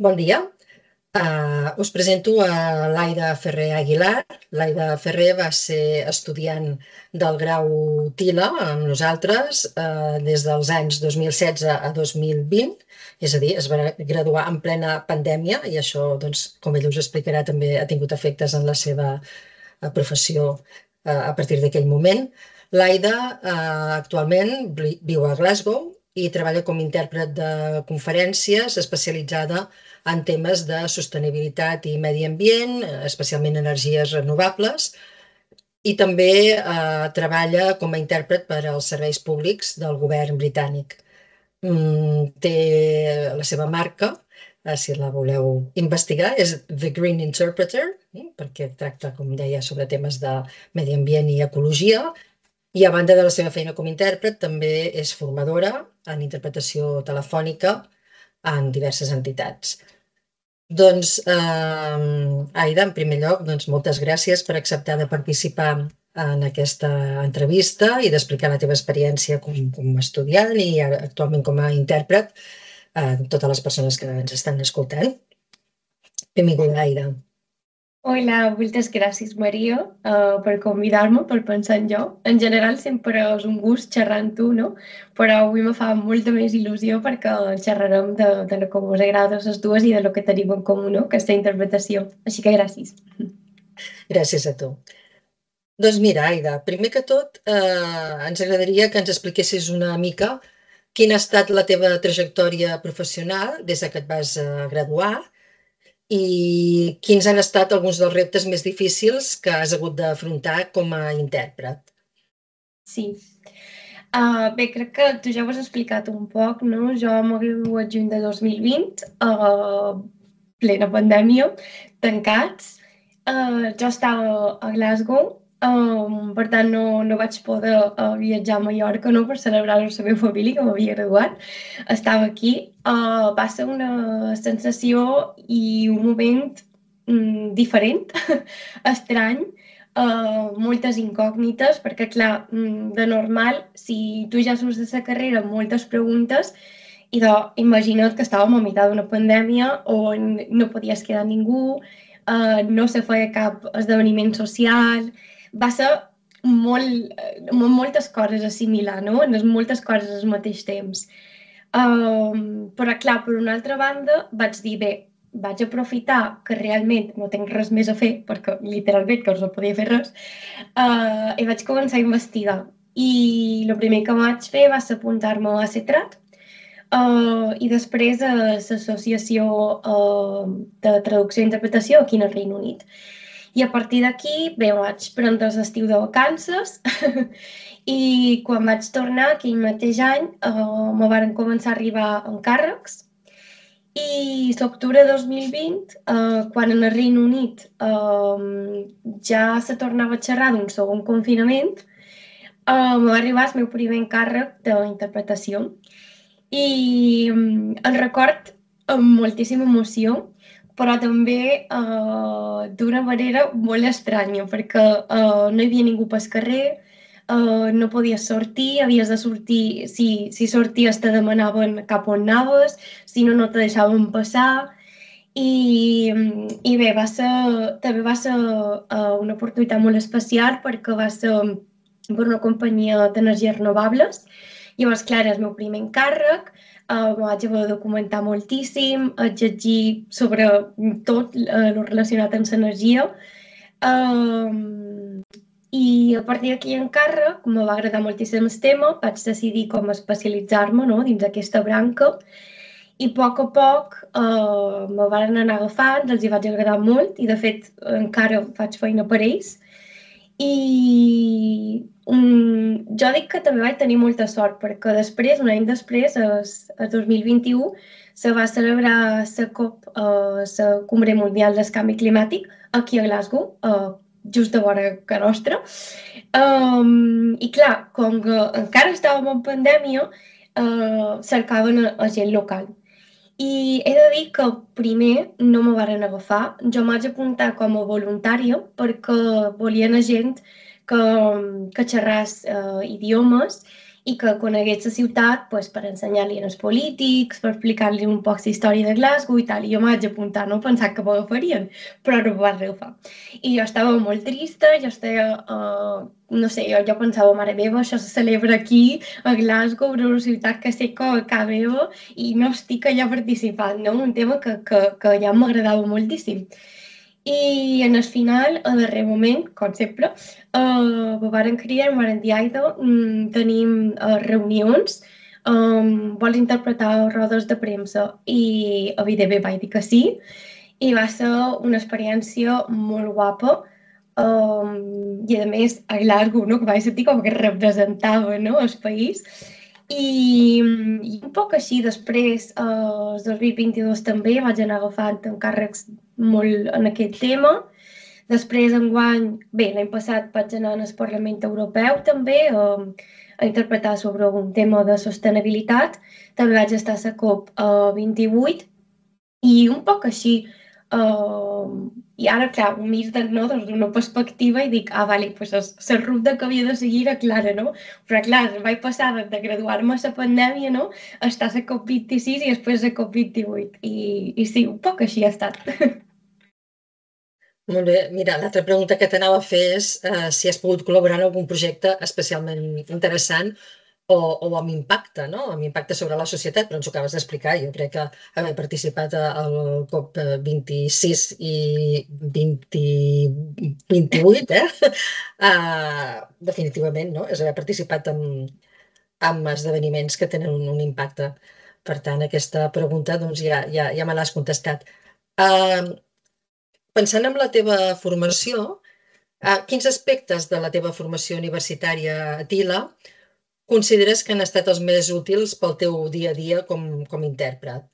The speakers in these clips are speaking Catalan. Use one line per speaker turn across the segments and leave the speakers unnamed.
Bon dia. Uh, us presento a l'Aida Ferrer Aguilar. L'Aida Ferrer va ser estudiant del grau TILA amb nosaltres uh, des dels anys 2016 a 2020, és a dir, es va graduar en plena pandèmia i això, doncs, com ell us explicarà, també ha tingut efectes en la seva uh, professió uh, a partir d'aquell moment. L'Aida uh, actualment viu a Glasgow i treballa com a intèrpret de conferències especialitzada en temes de sostenibilitat i medi ambient, especialment energies renovables, i també eh, treballa com a intèrpret per als serveis públics del govern britànic. Mm, té la seva marca, eh, si la voleu investigar, és The Green Interpreter, eh, perquè tracta, com deia, sobre temes de medi ambient i ecologia, i a banda de la seva feina com a intèrpret, també és formadora en interpretació telefònica en diverses entitats. Doncs, eh, Aida, en primer lloc, doncs, moltes gràcies per acceptar de participar en aquesta entrevista i d'explicar la teva experiència com, com a estudiant i actualment com a intèrpret a totes les persones que ens estan escoltant. Benvinguda, Aida.
Hola, moltes gràcies, Maria, uh, per convidar-me, per pensar en jo. En general, sempre és un gust xerrar amb tu, no? Però avui me fa molta més il·lusió perquè xerrarem de, de lo que us agrada les dues i de lo que tenim en comú, no? Aquesta interpretació. Així que gràcies.
Gràcies a tu. Doncs mira, Aida, primer que tot, eh, ens agradaria que ens expliquessis una mica quina ha estat la teva trajectòria professional des que et vas eh, graduar i quins han estat alguns dels reptes més difícils que has hagut d'afrontar com a intèrpret?
Sí. Uh, bé, crec que tu ja ho has explicat un poc, no? Jo m'he graduat juny de 2020, uh, plena pandèmia, tancats. Uh, jo estava a Glasgow Um, per tant, no, no vaig poder uh, viatjar a Mallorca no, per celebrar-ho amb la meva família, que m'havia graduat. Estava aquí. Uh, va ser una sensació i un moment um, diferent, estrany, uh, moltes incògnites, perquè, clar, um, de normal, si tu ja surts de la carrera amb moltes preguntes, i de, imagina't que estàvem a meitat d'una pandèmia on no podies quedar ningú, uh, no se feia cap esdeveniment social, va ser molt, eh, moltes coses a assimilar, no? En moltes coses al mateix temps. Um, però, clar, per una altra banda, vaig dir, bé, vaig aprofitar que realment no tinc res més a fer, perquè literalment que no podia fer res, uh, i vaig començar a investigar. I el primer que vaig fer va ser apuntar-me a CETRAT, uh, i després a l'Associació uh, de Traducció i Interpretació aquí al Reino Unit. I a partir d'aquí, bé, vaig prendre l'estiu de vacances i quan vaig tornar aquell mateix any eh, me van començar a arribar encàrrecs i l'octubre de 2020, eh, quan en el Regne Unit eh, ja se tornava a xerrar d'un segon confinament, eh, va arribar el meu primer encàrrec d'interpretació i eh, el record amb moltíssima emoció però també uh, d'una manera molt estranya, perquè uh, no hi havia ningú pel carrer, uh, no podies sortir, havies de sortir, si, si sorties te demanaven cap on anaves, si no, no te deixaven passar, i, i bé, va ser, també va ser uh, una oportunitat molt especial perquè va ser per una companyia d'energies renovables. Llavors, clar, era el meu primer encàrrec, Uh, vaig haver de documentar moltíssim, llegir sobre tot el relacionat amb l'energia. Uh, I a partir d'aquí encàrrec, com va agradar moltíssim el tema, vaig decidir com especialitzar-me no, dins aquesta branca i a poc a poc uh, me van anar agafant, els hi vaig agradar molt i de fet encara faig feina per ells. I um, jo dic que també vaig tenir molta sort perquè després, un any després, el 2021, se va celebrar la COP, uh, la Cumbre Mundial del Canvi Climàtic, aquí a Glasgow, uh, just de vora que nostra. Um, I clar, com que encara estàvem en pandèmia, uh, cercaven a, a gent local. I he de dir que primer no me varen agafar. Jo m'haig apuntar com a voluntària perquè volien gent que, que xerràs eh, idiomes i que conegués la ciutat pues, per ensenyar-li als polítics, per explicar-li un poc la història de Glasgow i tal. I jo m'haig apuntar, no pensar que ho agafarien, però no va fa. I jo estava molt trista, jo estava, uh, no sé, jo, jo pensava, mare meva, això se celebra aquí, a Glasgow, una ciutat que sé que a meva, i no estic allà participant, no? Un tema que, que, que ja m'agradava moltíssim. I en el final, a darrer moment, com sempre, eh, me van cridar, me van dir, Aido, mm, tenim uh, reunions, um, vols interpretar rodes de premsa? I evidentment vaig dir que sí, i va ser una experiència molt guapa, um, i a més a Glasgow, no? que vaig sentir com que representava no? el país, i, i un poc així després, eh, el 2022 també vaig anar agafant encàrrecs molt en aquest tema. Després, en guany, bé, l'any passat vaig anar al Parlament Europeu també eh, a interpretar sobre un tema de sostenibilitat. També vaig estar a la COP28 i un poc així Uh, I ara, clar, ho miro de, no, des d'una perspectiva i dic, ah, vale, pues la ruta que havia de seguir era clara, no? Però, clar, vaig passar de, de graduar-me a la pandèmia, no?, a estar a la COP26 i després a COP28. I, I sí, un poc així ha estat.
Molt bé. Mira, l'altra pregunta que t'anava a fer és uh, si has pogut col·laborar en algun projecte especialment interessant o, o amb impacte, no? amb impacte sobre la societat, però ens ho acabes d'explicar. Jo crec que haver participat al COP26 i 20, 28, eh? uh, definitivament, no? és haver participat en, en esdeveniments que tenen un, un impacte. Per tant, aquesta pregunta doncs, ja, ja, ja me l'has contestat. Uh, pensant en la teva formació, uh, quins aspectes de la teva formació universitària Tila consideres que han estat els més útils pel teu dia a dia com, com intèrpret?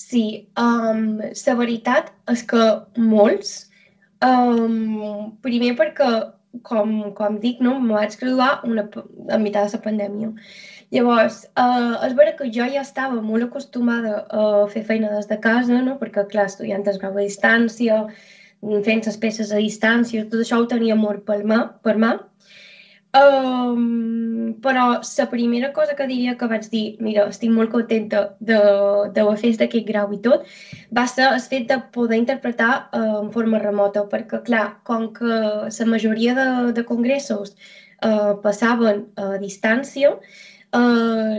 Sí, um, la veritat és que molts. Um, primer perquè, com, com dic, no, me vaig graduar una, a meitat de la pandèmia. Llavors, uh, és vera que jo ja estava molt acostumada a fer feina des de casa, no? perquè, clar, estudiant es grau a distància, fent les peces a distància, tot això ho tenia molt per mà, per mà Um, però la primera cosa que diria que vaig dir, mira, estic molt contenta de, de ho fet d'aquest grau i tot, va ser el fet de poder interpretar uh, en forma remota, perquè, clar, com que la majoria de, de congressos uh, passaven a distància, uh,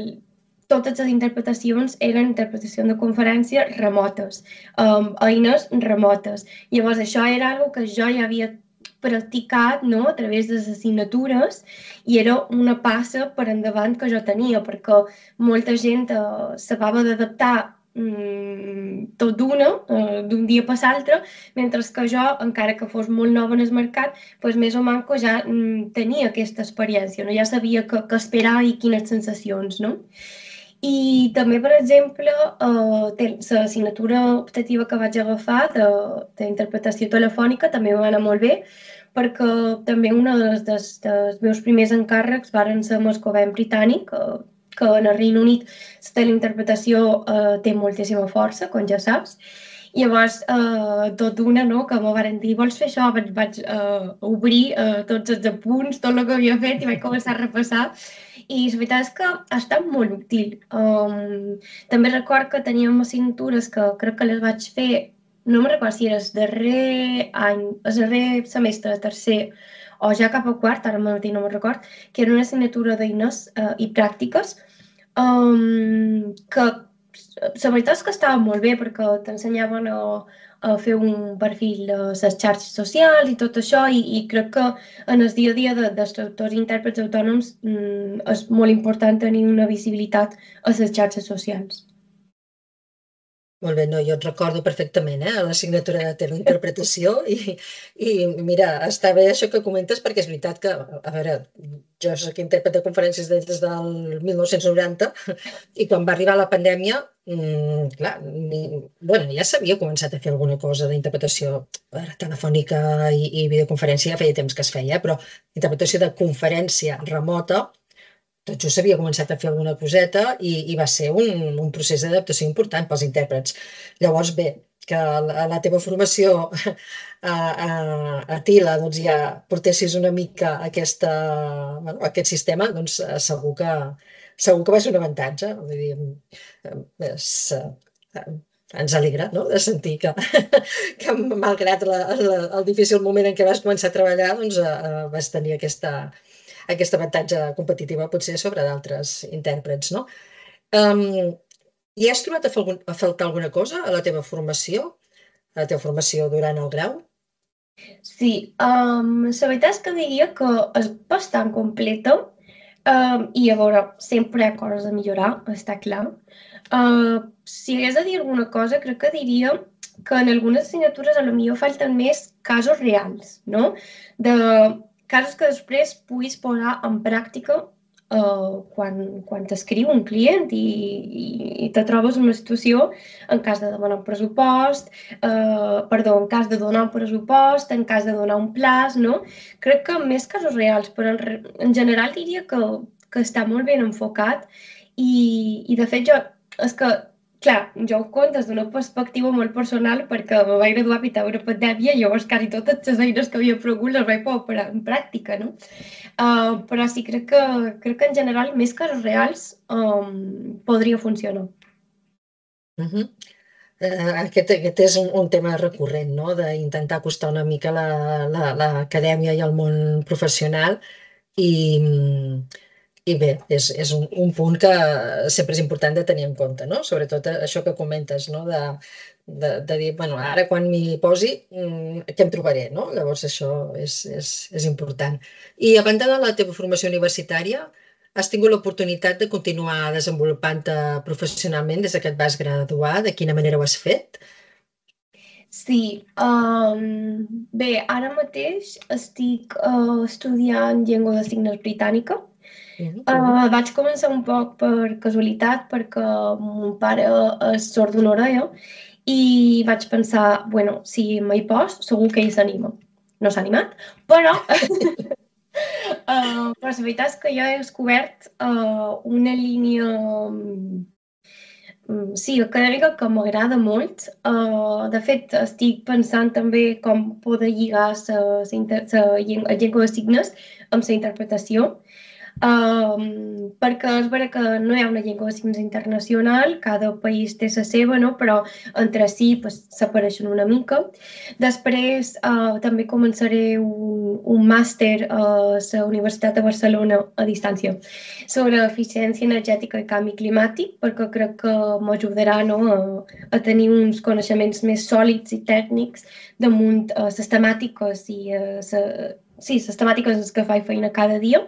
totes les interpretacions eren interpretacions de conferències remotes, um, eines remotes. Llavors, això era una que jo ja havia practicat no? a través de les assignatures i era una passa per endavant que jo tenia, perquè molta gent eh, s'acaba d'adaptar mm, tot d'una, eh, d'un dia per l'altre, mentre que jo, encara que fos molt nova en el mercat, doncs més o manco ja mm, tenia aquesta experiència, no? ja sabia què esperar i quines sensacions. No? I també, per exemple, eh, l'assignatura optativa que vaig agafar d'interpretació telefònica també va anar molt bé, perquè també un dels, dels, dels meus primers encàrrecs varen ser amb el govern britànic, eh, que en el Reino Unit la teleinterpretació eh, té moltíssima força, com ja saps. Llavors, eh, tot d'una, no?, que m'ho van dir, vols fer això? Vaig, vaig eh, obrir eh, tots els apunts, tot el que havia fet, i vaig començar a repassar. I la veritat és que ha estat molt útil. Um, també record que teníem assignatures que crec que les vaig fer no me'n recordo si era el darrer any, el darrer semestre, tercer, o ja cap a quart, ara mateix no me'n record, que era una assignatura d'eines uh, i pràctiques, um, que la veritat és que estava molt bé perquè t'ensenyaven a, a fer un perfil de les xarxes socials i tot això i, i crec que en el dia a dia de, dels traductors i intèrprets autònoms mm, és molt important tenir una visibilitat a les xarxes socials.
Molt bé, no, jo et recordo perfectament, eh, l'assignatura de teleinterpretació i, i mira, està bé això que comentes perquè és veritat que, a veure, jo soc intèrpret de conferències des del 1990 i quan va arribar la pandèmia, mmm, clar, ni, bueno, ja s'havia començat a fer alguna cosa d'interpretació telefònica i, i videoconferència, ja feia temps que es feia, però interpretació de conferència remota tot just havia començat a fer alguna coseta i, i va ser un, un procés d'adaptació important pels intèrprets. Llavors, bé, que la, la teva formació a, a, a Tila doncs, ja portessis una mica aquesta, bueno, aquest sistema, doncs segur que, segur que va ser un avantatge. Vull dir, és, ens alegra no? de sentir que, que malgrat la, la, el difícil moment en què vas començar a treballar, doncs, uh, vas tenir aquesta, aquesta avantatge competitiva potser sobre d'altres intèrprets. No? Um, I has trobat a, a faltar alguna cosa a la teva formació, a la teva formació durant el grau?
Sí, um, la veritat és que diria que és bastant completa um, i a veure, sempre hi ha coses a millorar, està clar. Uh, si hagués de dir alguna cosa, crec que diria que en algunes assignatures a lo millor falten més casos reals, no? De casos que després puguis posar en pràctica uh, quan, quan t'escriu un client i, i, i te trobes en una situació en cas de demanar un pressupost, uh, perdó, en cas de donar un pressupost, en cas de donar un plaç, no? Crec que més casos reals, però en, en general diria que, que està molt ben enfocat i, i de fet jo és que, clar, jo ho conto des d'una perspectiva molt personal perquè me vaig graduar a una pandèmia i llavors quasi totes les eines que havia progut les vaig posar en pràctica, no? Uh, però sí, crec que, crec que en general, més casos reals, um, podria funcionar.
Uh -huh. Uh, aquest, aquest és un, un tema recurrent, no? d'intentar acostar una mica l'acadèmia la, la, i el món professional i, i bé, és, és un, un punt que sempre és important de tenir en compte, no? Sobretot això que comentes, no? De, de, de dir, bueno, ara quan m'hi posi, mm, què em trobaré, no? Llavors això és, és, és important. I a banda de la teva formació universitària, has tingut l'oportunitat de continuar desenvolupant-te professionalment des que et vas graduar? De quina manera ho has fet?
Sí, um, bé, ara mateix estic uh, estudiant llengua de signes britànica Uh, vaig començar un poc per casualitat perquè mon pare és sord d'una orella i vaig pensar, bueno, si m'hi pos, segur que ell s'anima. No s'ha animat, però... uh, però la veritat és que jo he descobert uh, una línia um, sí, acadèmica que m'agrada molt. Uh, de fet, estic pensant també com poder lligar la llengua de signes amb la interpretació Um, perquè és vera que no hi ha una llengua de signes internacional, cada país té la seva, no? però entre si pues, s'apareixen una mica. Després uh, també començaré un, un màster a la Universitat de Barcelona a distància sobre eficiència energètica i canvi climàtic, perquè crec que m'ajudarà no, a, a tenir uns coneixements més sòlids i tècnics damunt uh, temàtiques i uh, sa, sí, les temàtiques que faig feina cada dia.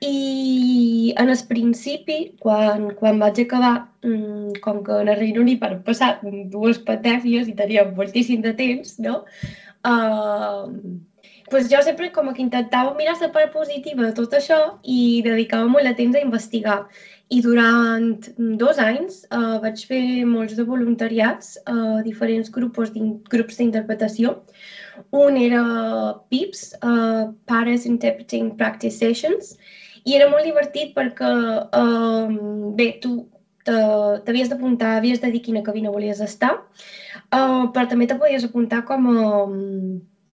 I en el principi, quan, quan vaig acabar, mmm, com que en el Reino Unit van passar dues pandèmies i teníem moltíssim de temps, no? Uh, pues jo sempre com que intentava mirar la part positiva de tot això i dedicava molt de temps a investigar. I durant dos anys uh, vaig fer molts de voluntariats a uh, diferents grups d'interpretació. Un era PIPS, uh, Paris Interpreting Practice Sessions, i era molt divertit perquè, um, bé, tu t'havies d'apuntar, havies de dir quina cabina volies estar, uh, però també te podies apuntar com a,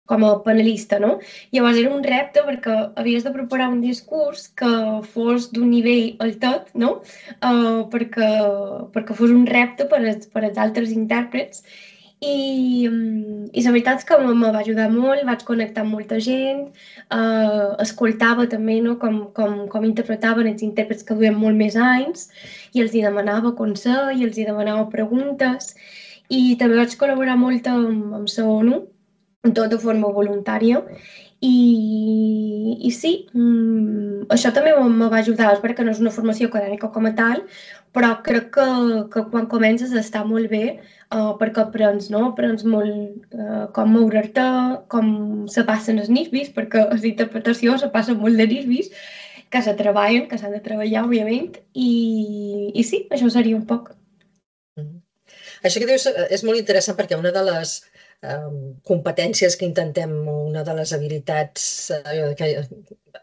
com a panelista, no? Llavors era un repte perquè havies de preparar un discurs que fos d'un nivell al tot, no? Uh, perquè, perquè fos un repte per per als altres intèrprets i, mm, i la veritat és que me va ajudar molt, vaig connectar amb molta gent, eh, escoltava també no, com, com, com interpretaven els intèrprets que duien molt més anys i els hi demanava consell i els hi demanava preguntes i també vaig col·laborar molt amb, amb la ONU, tot de forma voluntària i, i sí, mm, això també me va ajudar, és perquè no és una formació acadèmica com a tal, però crec que, que quan comences està molt bé uh, perquè aprens, no? Aprens molt uh, com moure'l-te, com se passen els nisbis, perquè la interpretació se passa molt de nisbis, que se treballen, que s'han de treballar, òbviament, i, i sí, això seria un poc.
Mm -hmm. Això que dius eh, és molt interessant perquè una de les competències que intentem, una de les habilitats, uh, que,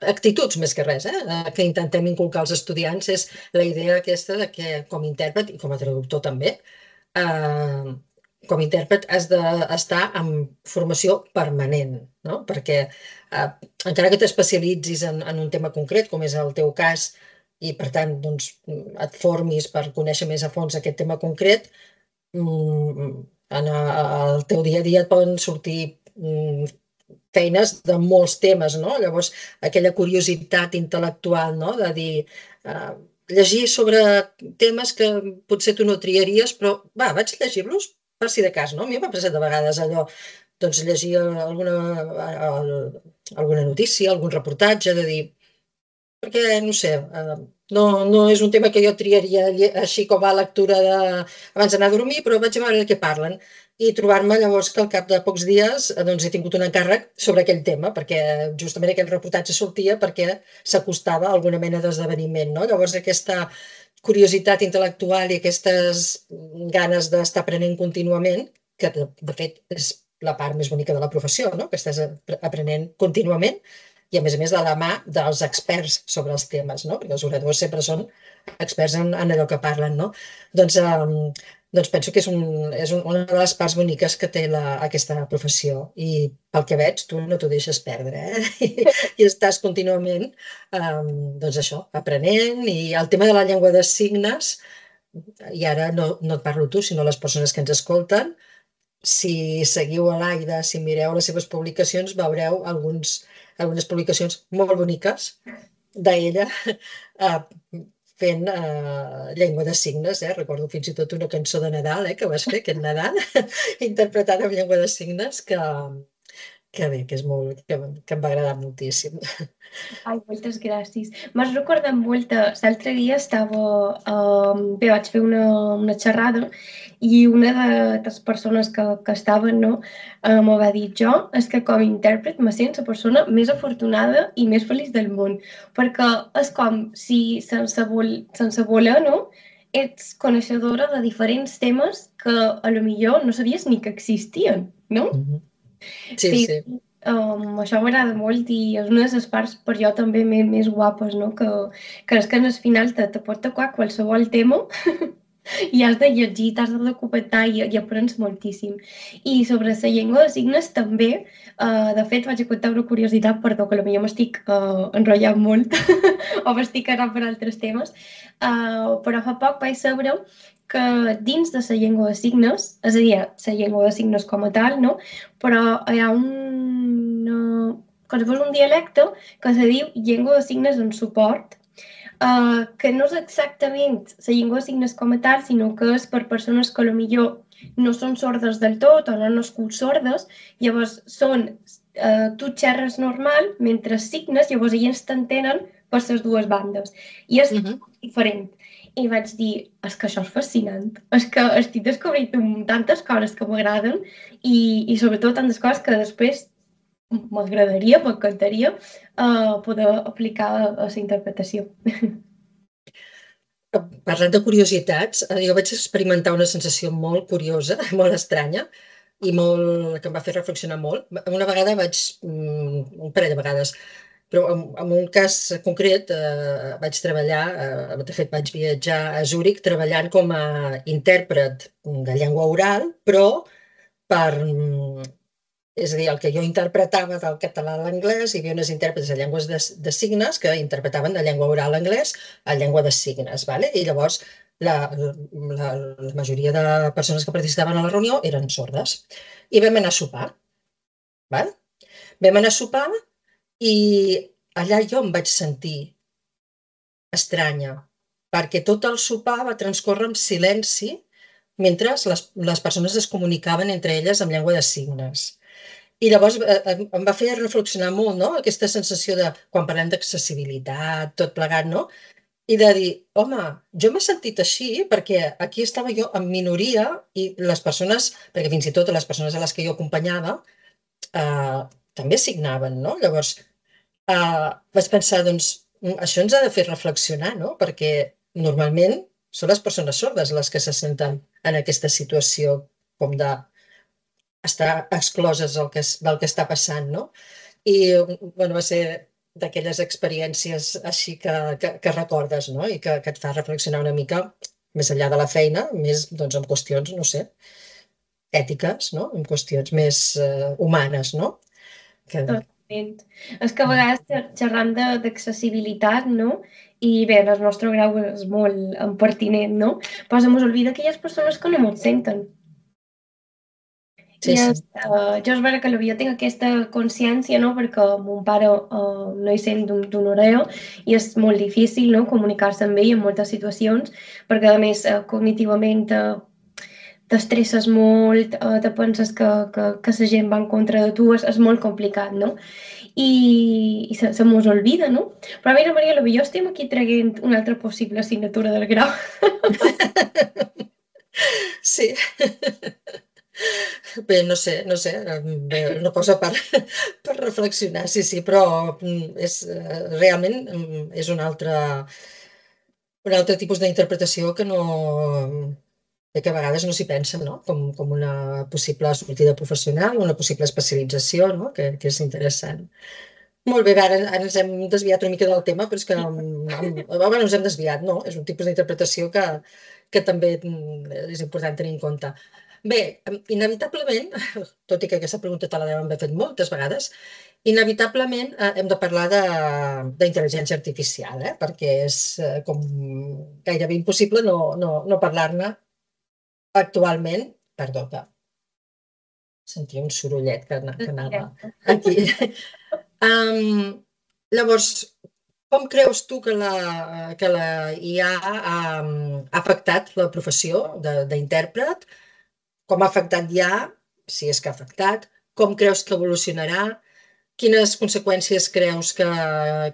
actituds més que res, eh, que intentem inculcar als estudiants és la idea aquesta de que com a intèrpret i com a traductor també, eh, com a intèrpret has d'estar en formació permanent, no? perquè eh, encara que t'especialitzis en, en un tema concret, com és el teu cas, i per tant doncs, et formis per conèixer més a fons aquest tema concret, mm, en el teu dia a dia et poden sortir mm, feines de molts temes, no? Llavors, aquella curiositat intel·lectual, no?, de dir, eh, llegir sobre temes que potser tu no triaries, però va, vaig llegir-los per si de cas, no? A mi m'ha passat de vegades allò, doncs llegir alguna, alguna notícia, algun reportatge, de dir, perquè, no sé, eh, no, no és un tema que jo triaria així com a lectura de, abans d'anar a dormir, però vaig veure de què parlen i trobar-me llavors que al cap de pocs dies doncs, he tingut un encàrrec sobre aquell tema, perquè justament aquell reportatge sortia perquè s'acostava alguna mena d'esdeveniment. No? Llavors aquesta curiositat intel·lectual i aquestes ganes d'estar aprenent contínuament, que de, de fet és la part més bonica de la professió, no? que estàs aprenent contínuament i a més a més de la mà dels experts sobre els temes, no? perquè els oradors sempre són experts en, en allò que parlen. No? Doncs um, doncs penso que és, un, és un, una de les parts boniques que té la, aquesta professió i pel que veig tu no t'ho deixes perdre eh? I, i estàs contínuament um, doncs això, aprenent i el tema de la llengua de signes i ara no, no et parlo tu sinó les persones que ens escolten si seguiu a l'Aida, si mireu les seves publicacions veureu alguns, algunes publicacions molt boniques d'ella uh, fent eh, llengua de signes, eh? recordo fins i tot una cançó de Nadal eh, que vas fer aquest Nadal, interpretada en llengua de signes, que, que bé, que és molt, que, que em va agradar moltíssim.
Ai, moltes gràcies. M'has recordat molt, l'altre dia estava, um, bé, vaig fer una, una xerrada i una de les persones que, que estaven no, uh, m'ho va dir jo, és que com a intèrpret me sento la persona més afortunada i més feliç del món, perquè és com si sense, vol, sense voler, no?, ets coneixedora de diferents temes que a lo millor no sabies ni que existien, no? Mm -hmm.
Sí, sí. sí.
Um, això m'agrada molt i és una de les parts per jo també més, més guapes, no? que, que és que al final te, te pot tocar qualsevol tema i has de llegir, t'has de documentar i, i aprens moltíssim. I sobre la llengua de signes també, uh, de fet vaig contar una curiositat, perdó, que potser m'estic uh, enrotllant molt o m'estic anant per altres temes, uh, però fa poc vaig saber que dins de la llengua de signes, és a dir, la llengua de signes com a tal, no? però hi ha un, com si fos un dialecte que se diu llengua de signes en suport, uh, que no és exactament la llengua de signes com a tal, sinó que és per persones que millor no són sordes del tot o no han nascut sordes, llavors són, uh, tu xerres normal, mentre signes, llavors ells t'entenen per les dues bandes. I és uh -huh. diferent i vaig dir, és que això és fascinant, és que estic descobrint tantes coses que m'agraden i, i sobretot tantes coses que després m'agradaria, m'encantaria uh, poder aplicar a, la interpretació.
Parlant de curiositats, eh, jo vaig experimentar una sensació molt curiosa, molt estranya, i molt, que em va fer reflexionar molt. Una vegada vaig, mm, un parell de vegades, però en, en un cas concret eh, vaig treballar, eh, de fet vaig viatjar a Zúrich treballant com a intèrpret de llengua oral, però per, és a dir, el que jo interpretava del català a l'anglès, hi havia unes intèrprets de llengües de, de signes que interpretaven de llengua oral a anglès a llengua de signes, vale? i llavors la, la, la majoria de persones que participaven a la reunió eren sordes. I vam anar a sopar. Val? Vam anar a sopar i allà jo em vaig sentir estranya, perquè tot el sopar va transcórrer en silenci mentre les, les persones es comunicaven entre elles amb llengua de signes. I llavors eh, eh, em va fer reflexionar molt, no?, aquesta sensació de, quan parlem d'accessibilitat, tot plegat, no?, i de dir, home, jo m'he sentit així perquè aquí estava jo en minoria i les persones, perquè fins i tot les persones a les que jo acompanyava, eh, també signaven, no? Llavors, eh, vaig pensar, doncs, mm, això ens ha de fer reflexionar, no? Perquè normalment són les persones sordes les que se senten en aquesta situació com de estar excloses del que, del que està passant, no? I, bueno, va ser d'aquelles experiències així que, que, que recordes, no? I que, que et fa reflexionar una mica més enllà de la feina, més doncs, en qüestions, no sé, ètiques, no? en qüestions més uh, humanes. No?
Que... Totalment. És que a vegades xerram d'accessibilitat, no? I bé, el nostre grau és molt impertinent, no? Però se m'olvida que hi ha persones que no m'ho senten. Sí, I és, sí. Uh, jo és vera que jo tinc aquesta consciència, no?, perquè mon pare uh, no hi sent d'un oreo i és molt difícil, no?, comunicar-se amb ell en moltes situacions, perquè a més uh, cognitivament uh, t'estresses molt, uh, te penses que, que, que la gent va en contra de tu, és, és molt complicat, no? I, i se, se mos olvida, no? Però mira, Maria, jo estem aquí traient una altra possible assignatura del grau.
sí. Bé, no sé, no sé, bé, una cosa per, per reflexionar, sí, sí, però mm, és, eh, realment mm, és un altre, un altre tipus d'interpretació que no, que a vegades no s'hi pensa, no? Com, com una possible sortida professional, una possible especialització, no? Que, que és interessant. Molt bé, ara, ara ens hem desviat una mica del tema, però és que bueno, ens hem desviat, no? És un tipus d'interpretació que, que també mm, és important tenir en compte. Bé, inevitablement, tot i que aquesta pregunta te la deuen haver fet moltes vegades, inevitablement eh, hem de parlar d'intel·ligència artificial, eh? perquè és eh, com gairebé impossible no, no, no parlar-ne actualment. Perdó, que sentia un sorollet que, que anava aquí. um, llavors, com creus tu que la, que la IA ha, ha afectat la professió d'intèrpret? Com ha afectat ja, si és que ha afectat, com creus que evolucionarà, quines conseqüències creus que,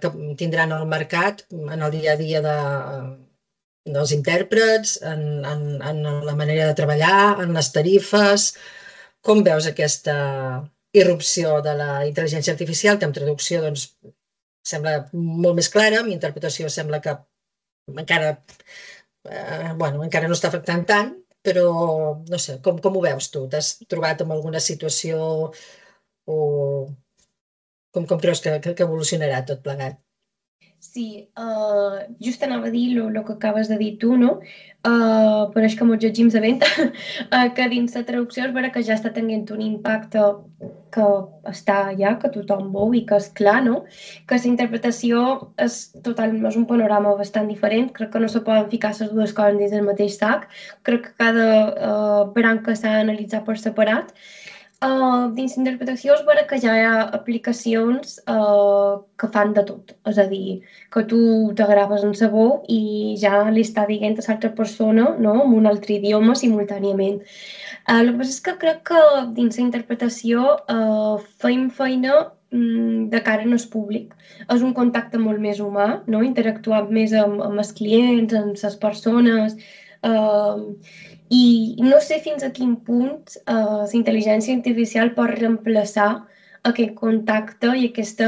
que tindran al mercat en el dia a dia de, dels intèrprets, en, en, en la manera de treballar, en les tarifes, com veus aquesta irrupció de la intel·ligència artificial, que en traducció doncs, sembla molt més clara, en interpretació sembla que encara, eh, bueno, encara no està afectant tant, però no sé, com, com ho veus tu? T'has trobat en alguna situació o com, com creus que, que, que evolucionarà tot plegat?
Sí, uh, just anava a dir el que acabes de dir tu, no? Uh, però és que m'ho llegim sabent uh, que dins la traducció és vera que ja està tenint un impacte que està allà, que tothom veu i que és clar, no? Que la interpretació és, total, és un panorama bastant diferent. Crec que no se poden ficar les dues coses dins del mateix sac. Crec que cada uh, branca s'ha d'analitzar per separat Uh, dins l'interpretació és vera que ja hi ha aplicacions uh, que fan de tot. És a dir, que tu te graves en sabó i ja li està dient a l'altra persona no? en un altre idioma simultàniament. Uh, el que passa és que crec que dins la interpretació uh, feim feina um, de cara al públic. És un contacte molt més humà, no? interactuar més amb, amb els clients, amb les persones, Uh, I no sé fins a quin punt uh, la intel·ligència artificial pot reemplaçar aquest contacte i aquesta,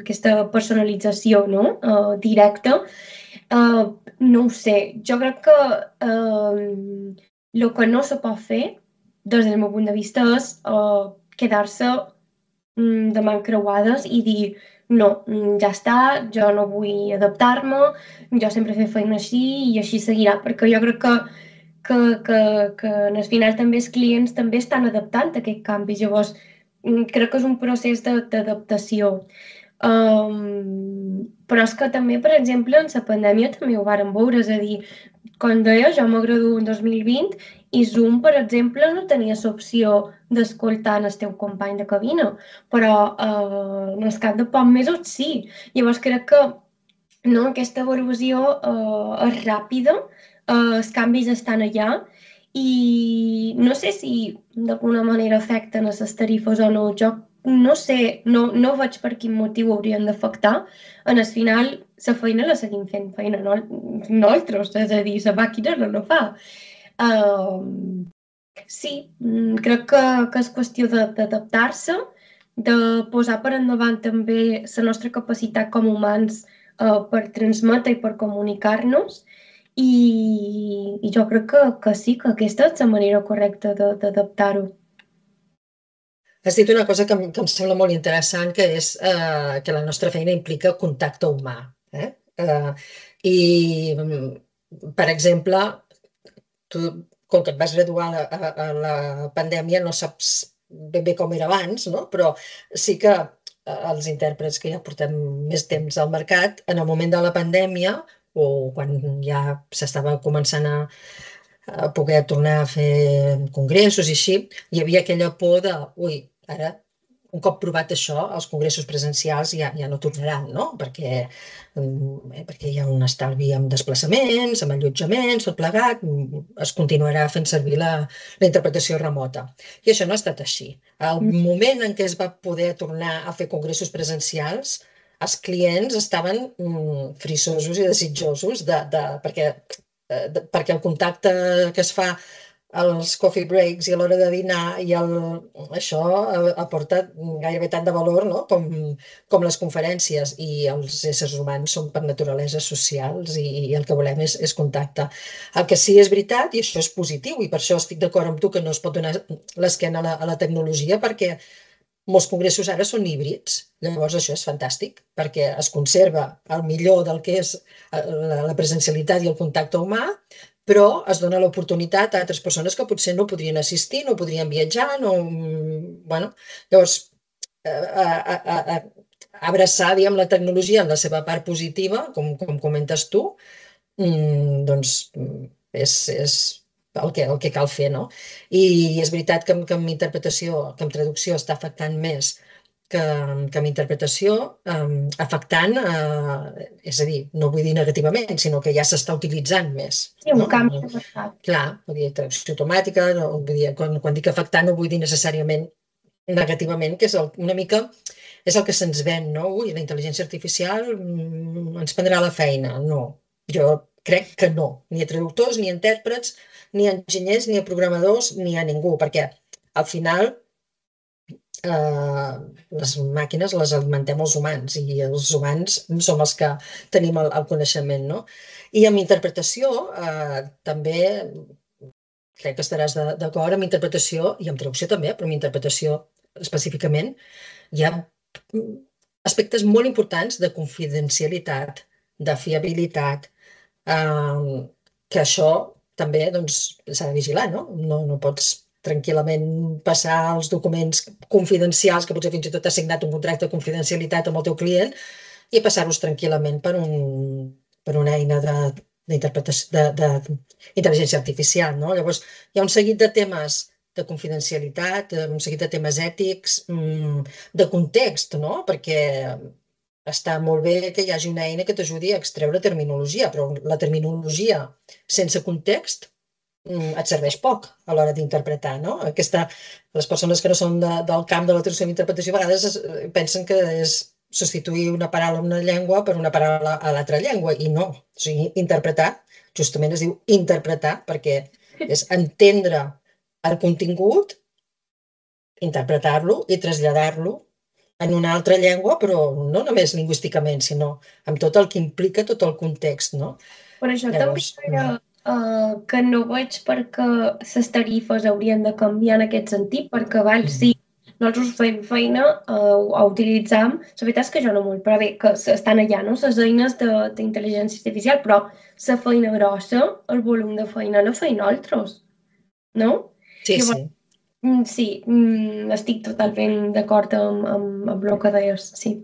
aquesta personalització no? uh, directa. Uh, no ho sé. Jo crec que uh, el que no se pot fer, des del meu punt de vista, és uh, quedar-se um, de man creuades i dir no, mm, ja està, jo no vull adaptar-me, jo sempre fer feina així i així seguirà, perquè jo crec que, que, que, que en el final també els clients també estan adaptant a aquest canvi, llavors mm, crec que és un procés d'adaptació. Um, però és que també, per exemple, en la pandèmia també ho vàrem veure, és a dir, quan deia, jo m'agrado en 2020 i Zoom, per exemple, no tenia l'opció d'escoltar el teu company de cabina, però eh, en el cap de poc mesos sí. Llavors crec que no, aquesta evolució eh, és ràpida, eh, els canvis estan allà i no sé si d'alguna manera afecten les tarifes o no. Jo no sé, no, no veig per quin motiu haurien d'afectar. En el final, la feina la seguim fent feina no, nosaltres, és a dir, la màquina no la fa. Uh, sí, mm, crec que, que és qüestió d'adaptar-se, de posar per endavant també la nostra capacitat com a humans uh, per transmetre i per comunicar-nos i, i jo crec que, que sí, que aquesta és la manera correcta d'adaptar-ho.
Has dit una cosa que, que em sembla molt interessant, que és eh, que la nostra feina implica contacte humà. Eh? Eh, I, per exemple, tu com que et vas graduar a, a, a la pandèmia, no saps ben bé com era abans, no? però sí que eh, els intèrprets que ja portem més temps al mercat, en el moment de la pandèmia o quan ja s'estava començant a, a poder tornar a fer congressos i així, hi havia aquella por de, ui, ara un cop provat això, els congressos presencials ja, ja no tornaran, no? Perquè, eh, perquè hi ha un estalvi amb desplaçaments, amb allotjaments, tot plegat, es continuarà fent servir la, la interpretació remota. I això no ha estat així. Al mm. moment en què es va poder tornar a fer congressos presencials, els clients estaven mm, frisosos i desitjosos de, de, perquè, eh, de, perquè el contacte que es fa els coffee breaks i a l'hora de dinar i el, això eh, aporta gairebé tant de valor no? com, com les conferències i els éssers humans són per naturalesa socials i, i el que volem és, és contacte. El que sí és veritat, i això és positiu, i per això estic d'acord amb tu que no es pot donar l'esquena a, a la tecnologia perquè molts congressos ara són híbrids. Llavors això és fantàstic perquè es conserva el millor del que és eh, la presencialitat i el contacte humà, però es dona l'oportunitat a altres persones que potser no podrien assistir, no podrien viatjar, no... Bueno, llavors, a, a, a, a abraçar diguem, la tecnologia en la seva part positiva, com, com comentes tu, mm, doncs és, és el que, el que cal fer, no? I és veritat que, que amb interpretació, que amb traducció està afectant més que, que amb interpretació um, afectant, uh, és a dir, no vull dir negativament, sinó que ja s'està utilitzant més.
Sí, un no? canvi
afectat. Clar, vull dir, traducció automàtica, no, vull dir, quan, quan dic afectant no vull dir necessàriament negativament, que és el, una mica és el que se'ns ven, no? Ui, la intel·ligència artificial mm, ens prendrà la feina. No, jo crec que no. Ni a traductors, ni a intèrprets, ni a enginyers, ni a programadors, ni a ningú, perquè al final eh, les màquines les alimentem els humans i els humans som els que tenim el, el coneixement. No? I amb interpretació eh, també crec que estaràs d'acord amb interpretació i amb traducció també, però amb interpretació específicament hi ha aspectes molt importants de confidencialitat, de fiabilitat, eh, que això també s'ha doncs, de vigilar, no? no? No pots tranquil·lament passar els documents confidencials, que potser fins i tot has signat un contracte de confidencialitat amb el teu client, i passar-los tranquil·lament per, un, per una eina de d'intel·ligència artificial. No? Llavors, hi ha un seguit de temes de confidencialitat, un seguit de temes ètics, mm, de context, no? perquè està molt bé que hi hagi una eina que t'ajudi a extreure terminologia, però la terminologia sense context et serveix poc a l'hora d'interpretar, no? Aquesta, les persones que no són de, del camp de la traducció i interpretació a vegades es, pensen que és substituir una paraula en una llengua per una paraula a l'altra llengua i no. O sigui, interpretar, justament es diu interpretar perquè és entendre el contingut, interpretar-lo i traslladar-lo en una altra llengua, però no només lingüísticament, sinó amb tot el que implica tot el context, no?
Per això Llavors, també uh, que no veig perquè les tarifes haurien de canviar en aquest sentit, perquè val, mm. sí, nosaltres fem feina, uh, ho utilitzam, la veritat és que jo no molt, però bé, que estan allà, no?, les eines d'intel·ligència artificial, però la feina grossa, el volum de feina la feina altres, no?
Sí, Llavors, sí.
Mm, sí, mm, estic totalment d'acord amb, amb, amb el que deies, sí.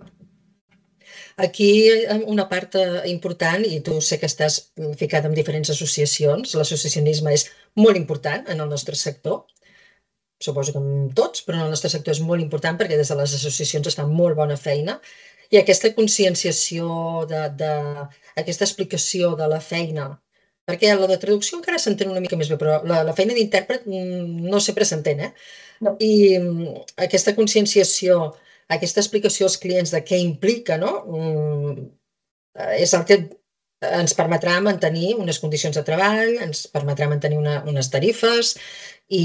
Aquí una part eh, important, i tu sé que estàs ficat en diferents associacions, l'associacionisme és molt important en el nostre sector, suposo que en tots, però en el nostre sector és molt important perquè des de les associacions es fa molt bona feina i aquesta conscienciació, de, de, aquesta explicació de la feina, perquè la de traducció encara s'entén una mica més bé, però la, la feina d'intèrpret mm, no sempre s'entén, eh? No. I mm, aquesta conscienciació aquesta explicació als clients de què implica, no? Mm, és el que ens permetrà mantenir unes condicions de treball, ens permetrà mantenir una, unes tarifes i,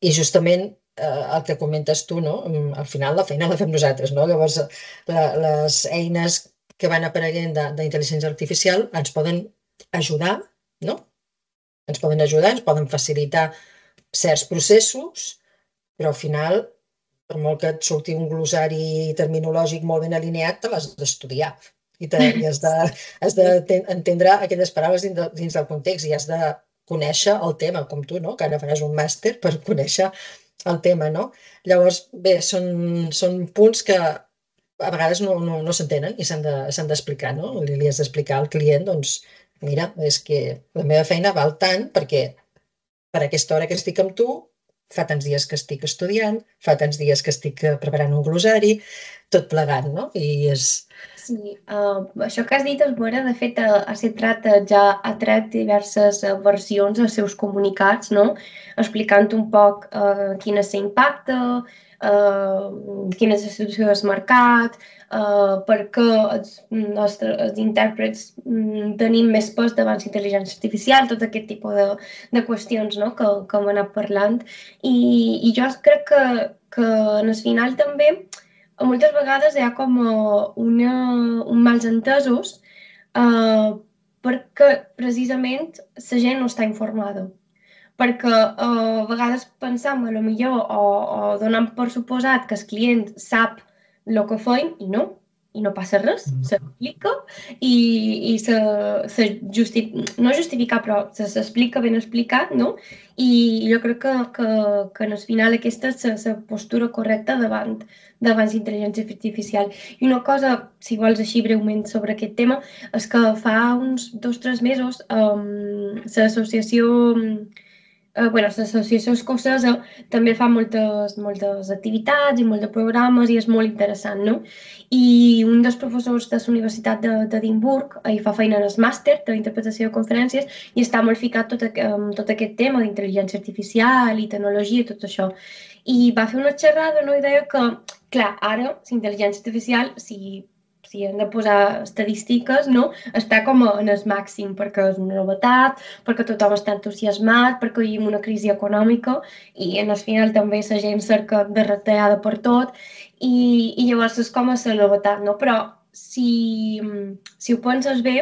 i justament eh, el que comentes tu, no? Mm, al final la feina la fem nosaltres, no? Llavors, la, les eines que van apareguent d'intel·ligència artificial ens poden ajudar, no? Ens poden ajudar, ens poden facilitar certs processos, però al final per molt que et surti un glossari terminològic molt ben alineat, te l'has d'estudiar i, te, i has d'entendre de, aquelles paraules dins, de, dins del context i has de conèixer el tema, com tu, no? que ara faràs un màster per conèixer el tema. No? Llavors, bé, són, són punts que a vegades no, no, no s'entenen i s'han d'explicar, de, no? Li, li has d'explicar al client, doncs, mira, és que la meva feina val tant perquè per aquesta hora que estic amb tu fa tants dies que estic estudiant, fa tants dies que estic eh, preparant un glosari, tot plegat, no? I és...
Sí, uh, això que has dit és vera. De fet, a, a Cetrat ja ha tret diverses versions als seus comunicats, no? explicant un poc uh, quin és l'impacte, uh, quina és la situació del mercat, perquè els, nostres, els intèrprets um, tenim més pes davant l'intel·ligència artificial, tot aquest tipus de, de qüestions no? que, que hem anat parlant. I, i jo crec que, que en el final també moltes vegades hi ha com una, un mals entesos uh, perquè precisament la gent no està informada perquè uh, a vegades pensam lo millor o, o donem per suposat que el client sap el que feim i no, i no passa res, mm. s'explica i, i se, se justi no justifica, però s'explica ben explicat, no? I jo crec que, que, que en el final aquesta és la postura correcta davant, davant l'intel·ligència artificial. I una cosa, si vols així breument sobre aquest tema, és que fa uns dos o tres mesos um, l'associació eh, bueno, l'associació escocesa també fa moltes, moltes activitats i molts de programes i és molt interessant, no? I un dels professors de la Universitat d'Edimburg hi fa feina en el màster d'interpretació de conferències i està molt ficat tot, um, tot aquest tema d'intel·ligència artificial i tecnologia i tot això. I va fer una xerrada no? i deia que, clar, ara, la intel·ligència artificial, si si hem de posar estadístiques, no? està com en el màxim perquè és una novetat, perquè tothom està entusiasmat, perquè hi ha una crisi econòmica i en el final també la gent cerca de retallada per tot i, i llavors és com a la novetat, no? Però si, si ho penses bé,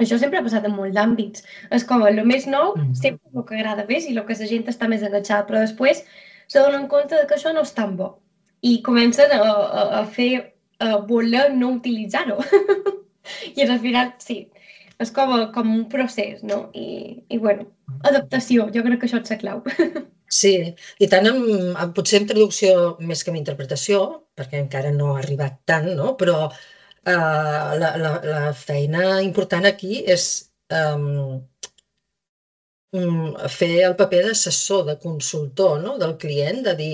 això sempre ha passat en molts àmbits. És com el més nou, mm. sempre el que agrada més i el que la gent està més enganxada, però després se donen compte de que això no és tan bo i comencen a, a, a fer uh, voler no utilitzar-ho. I al final, sí, és com, com un procés, no? I, I, bueno, adaptació, jo crec que això és la clau.
Sí, i tant amb, amb potser en traducció més que en interpretació, perquè encara no ha arribat tant, no? però uh, la, la, la feina important aquí és um, fer el paper d'assessor, de consultor no? del client, de dir,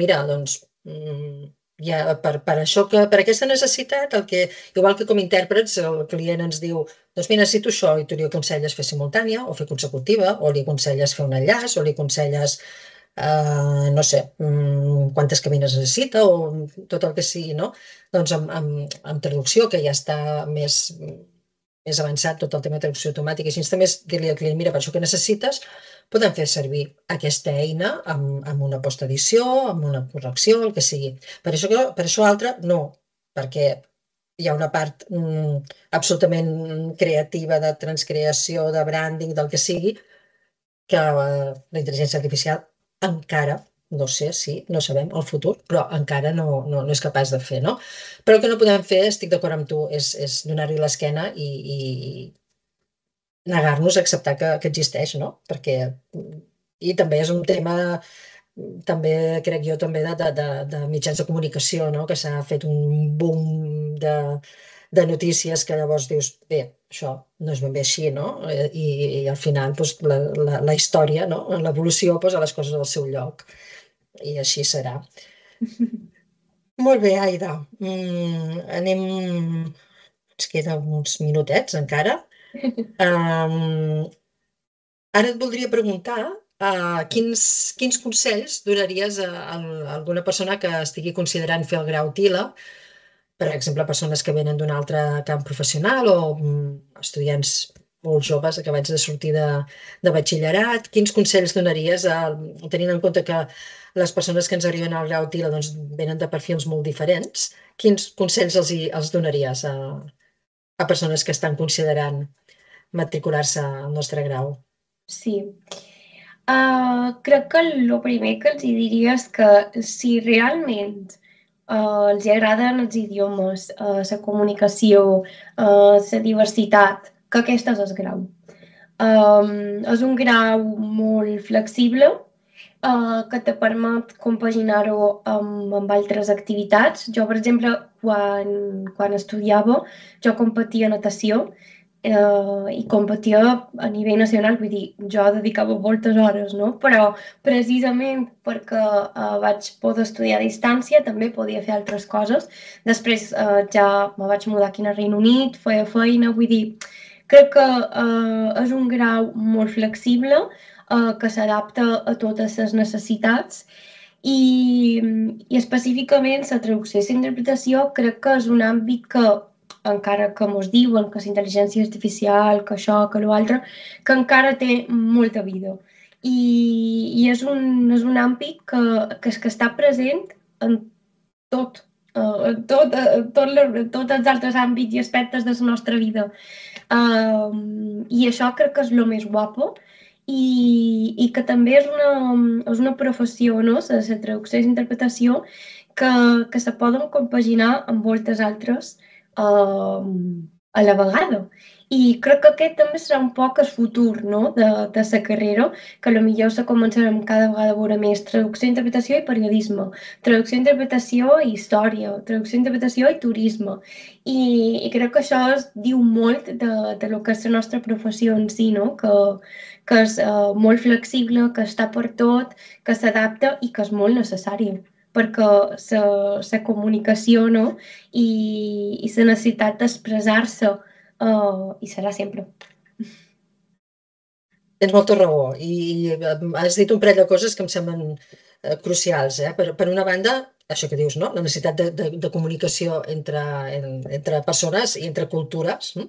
mira, doncs, um, ja, per, per, això que, per aquesta necessitat, el que, igual que com a intèrprets, el client ens diu doncs mira, necessito això, i tu li aconselles fer simultània o fer consecutiva, o li aconselles fer un enllaç, o li aconselles, eh, no sé, mm, quantes cabines necessita, o tot el que sigui, no? Doncs amb, amb, amb traducció, que ja està més, més avançat tot el tema de traducció automàtica, i així també dir-li al client, mira, per això que necessites, podem fer servir aquesta eina amb, amb una postedició, amb una correcció, el que sigui. Per això, per això altre, no, perquè hi ha una part mm, absolutament creativa de transcreació, de branding, del que sigui, que eh, la intel·ligència artificial encara, no sé si, no sabem, el futur, però encara no, no, no és capaç de fer, no? Però el que no podem fer, estic d'acord amb tu, és, és donar-li l'esquena i, i, negar-nos a acceptar que, que existeix, no? Perquè, i també és un tema, també crec jo, també de, de, de, de mitjans de comunicació, no? Que s'ha fet un boom de, de notícies que llavors dius, bé, això no és ben bé així, no? I, i al final doncs, la, la, la història, no? l'evolució posa les coses al seu lloc i així serà. Molt bé, Aida. Mm, anem... Ens queden uns minutets encara. Um, ara et voldria preguntar uh, quins, quins consells donaries a, a, alguna persona que estigui considerant fer el grau TILA, per exemple, persones que venen d'un altre camp professional o um, estudiants molt joves acabats de sortir de, de batxillerat. Quins consells donaries, a, tenint en compte que les persones que ens arriben al grau TILA doncs, venen de perfils molt diferents, quins consells els, els donaries a, a persones que estan considerant matricular-se al nostre grau?
Sí. Uh, crec que el primer que els diria és que si realment uh, els agraden els idiomes, uh, la comunicació, uh, la diversitat, que aquest és el grau. Um, és un grau molt flexible uh, que te permet compaginar-ho amb, amb altres activitats. Jo, per exemple, quan, quan estudiava, jo competia a natació eh, i competia a nivell nacional, vull dir, jo dedicava moltes hores, no? Però precisament perquè eh, vaig poder estudiar a distància també podia fer altres coses. Després eh, ja me vaig mudar aquí al Regne Unit, feia feina, vull dir, crec que eh, és un grau molt flexible eh, que s'adapta a totes les necessitats i, i específicament la traducció i la interpretació crec que és un àmbit que encara que mos diuen que és intel·ligència artificial, que això, que l'altre, que encara té molta vida. I, i és, un, és un àmbit que, que, que està present en tot, uh, tot, uh, tot, tots els altres àmbits i aspectes de la nostra vida. Uh, I això crec que és el més guapo i, i que també és una, és una professió, no?, la, traducció i interpretació, que, que se poden compaginar amb moltes altres uh, a la vegada. I crec que aquest també serà un poc el futur no? de, de la carrera, que potser se començarem cada vegada a veure més traducció, interpretació i periodisme, traducció, interpretació i història, traducció, interpretació i turisme. I, i crec que això es diu molt de, de lo que és la nostra professió en si, no? que, que és uh, molt flexible, que està per tot, que s'adapta i que és molt necessari perquè la comunicació no? i, i la necessitat d'expressar-se uh, hi serà sempre.
Tens molta raó i has dit un parell de coses que em semblen eh, crucials. Eh? Per, per una banda, això que dius, no? la necessitat de, de, de comunicació entre, en, entre persones i entre cultures, hm?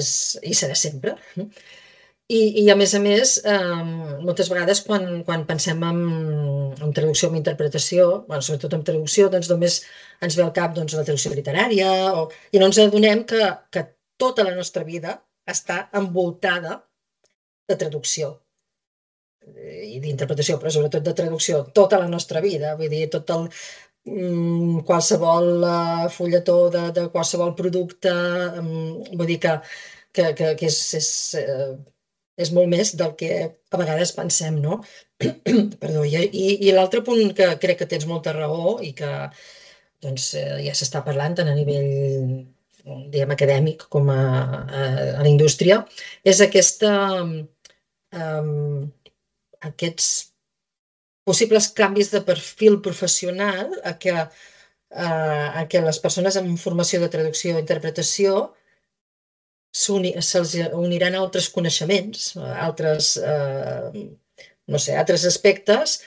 és, i serà sempre. Hm? I, I a més a més, eh, moltes vegades quan, quan pensem en, en traducció en interpretació, bueno, sobretot en traducció, doncs només ens ve al cap doncs, la traducció literària o, i no ens adonem que, que tota la nostra vida està envoltada de traducció i d'interpretació, però sobretot de traducció, tota la nostra vida, vull dir, tot el, mm, qualsevol uh, fulletó de, de qualsevol producte, um, vull dir que, que, que, que és, és uh, és molt més del que a vegades pensem, no? Perdó, i, i, i l'altre punt que crec que tens molta raó i que doncs, eh, ja s'està parlant tant a nivell diguem, acadèmic com a, a, a la indústria, és aquesta, um, aquests possibles canvis de perfil professional a què, a, a què les persones amb formació de traducció i interpretació se'ls uniran altres coneixements, altres, eh, no sé, altres aspectes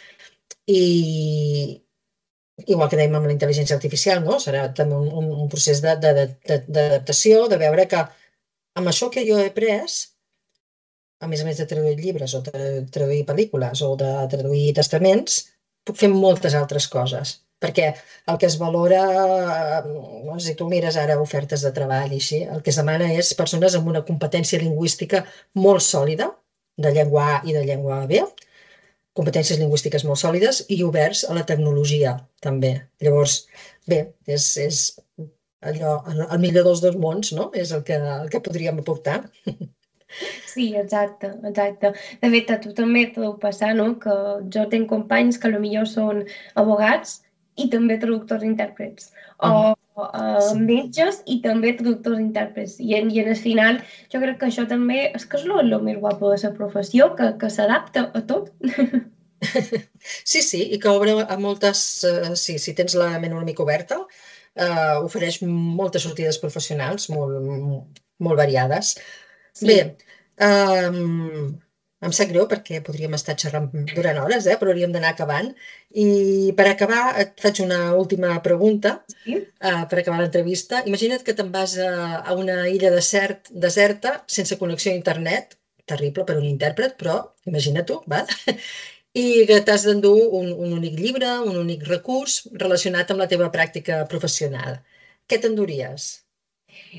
i, igual que dèiem amb la intel·ligència artificial, no? serà també un, un, un procés d'adaptació, de, de, de veure que amb això que jo he après, a més a més de traduir llibres o de traduir pel·lícules o de traduir testaments, puc fer moltes altres coses perquè el que es valora, no sé si tu mires ara ofertes de treball i així, el que es demana és persones amb una competència lingüística molt sòlida, de llengua A i de llengua B, competències lingüístiques molt sòlides i oberts a la tecnologia, també. Llavors, bé, és, és allò, el millor dels dos mons, no? És el que, el que podríem aportar.
Sí, exacte, exacte. De fet, a tu també t'ho passar, no? Que jo tinc companys que potser són abogats i també traductors intèrprets. O uh, sí. metges i també traductors intèrprets. I en, I en el final jo crec que això també és que és el més guapo de la professió, que, que s'adapta a tot.
Sí, sí, i que obre a moltes... Uh, sí, si tens la ment una mica oberta, uh, ofereix moltes sortides professionals molt, molt variades. Sí. Bé, um, em sap greu perquè podríem estar xerrant durant hores, eh? però hauríem d'anar acabant. I per acabar et faig una última pregunta, sí? uh, per acabar l'entrevista. Imagina't que te'n vas a, a una illa desert, deserta, sense connexió a internet, terrible per un intèrpret, però imagina-t'ho, va? i que t'has d'endur un, un únic llibre, un únic recurs relacionat amb la teva pràctica professional. Què t'enduries?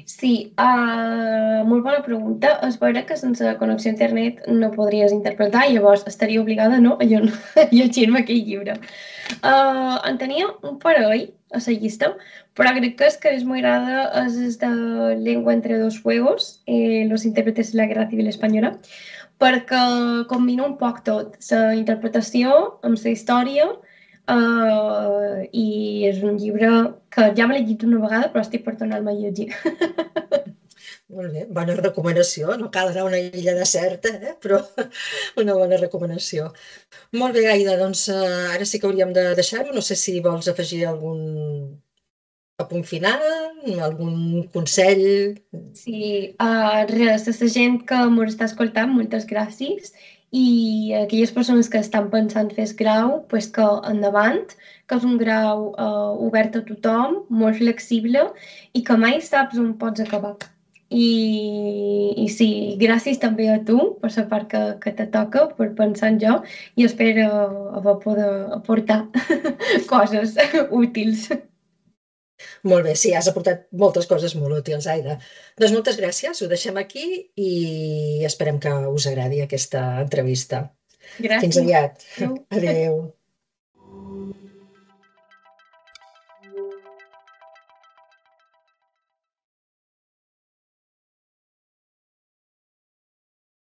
Sí, uh, molt bona pregunta. És vera que sense connexió a internet no podries interpretar, llavors estaria obligada no, a llegir-me aquell llibre. Uh, en tenia un parell a la llista, però crec que el que més m'agrada és el de Lengua entre dos fuegos, eh, Los intérpretes de la Guerra Civil Espanyola, perquè combina un poc tot, la interpretació amb la història, uh, i és un llibre que ja m'he llegit una vegada, però estic per tornar-me a llegir.
Molt bé, bona recomanació. No cal anar a una illa deserta, eh? però una bona recomanació. Molt bé, Aida, doncs uh, ara sí que hauríem de deixar-ho. No sé si vols afegir algun a punt final, algun consell?
Sí, uh, res, a la gent que ens està escoltant, moltes gràcies i aquelles persones que estan pensant fer el grau, pues que endavant, que és un grau uh, obert a tothom, molt flexible i que mai saps on pots acabar. I, i sí, gràcies també a tu per la part que, que te toca, per pensar en jo i espero poder aportar coses útils.
Molt bé, sí, has aportat moltes coses molt útils, Aida. Doncs moltes gràcies, ho deixem aquí i esperem que us agradi aquesta entrevista.
Gràcies.
Fins aviat. Adéu. Adéu.